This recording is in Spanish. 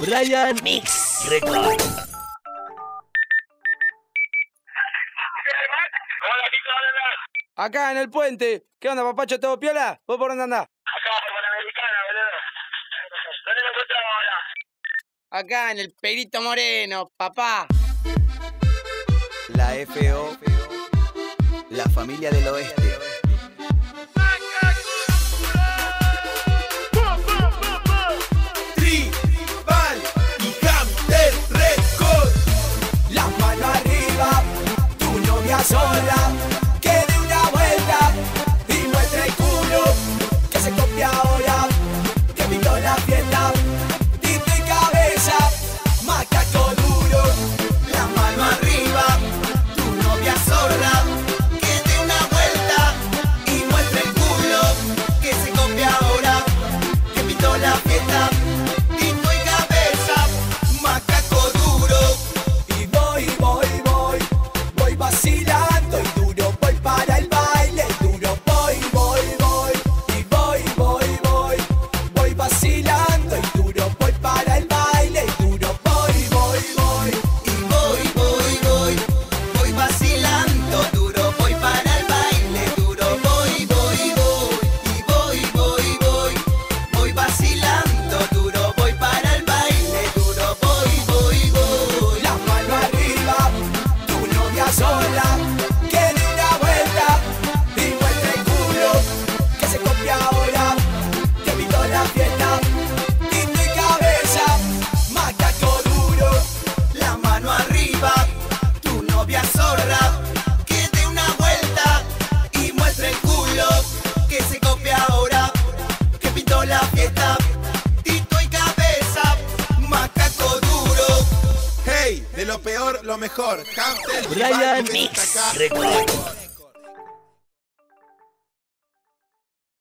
Brian Mix Record. Acá en el puente. ¿Qué onda, papacho? ¿Todo piola? ¿Vos por dónde andás? Acá, por la americana, boludo. ¿Dónde lo encontramos ahora? Acá en el Perito Moreno, papá. La FO, la familia del oeste. Novia la fiesta, tinto y cabeza, macaco duro, la mano arriba, tu novia zorra, que dé una vuelta y muestre el culo, que se copia ahora, que pintó la fiesta, tito y cabeza, macaco duro. Hey, de lo peor, lo mejor. Hamster Brian Mix.